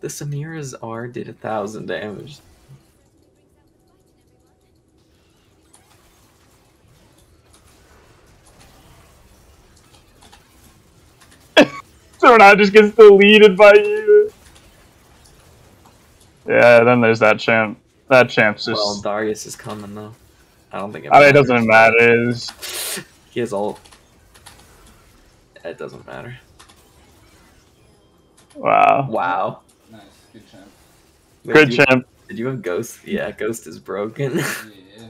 The Samira's R did a thousand damage. Sona just gets deleted by you. Yeah, then there's that champ. That champ's just. Well, Darius is coming though. I don't think it, I mean, it doesn't matter. He has ult. It doesn't matter. wow. Wow. Nice, good champ. Wait, Good did you- champ. Did you have Ghost? Yeah, Ghost is broken. Yeah.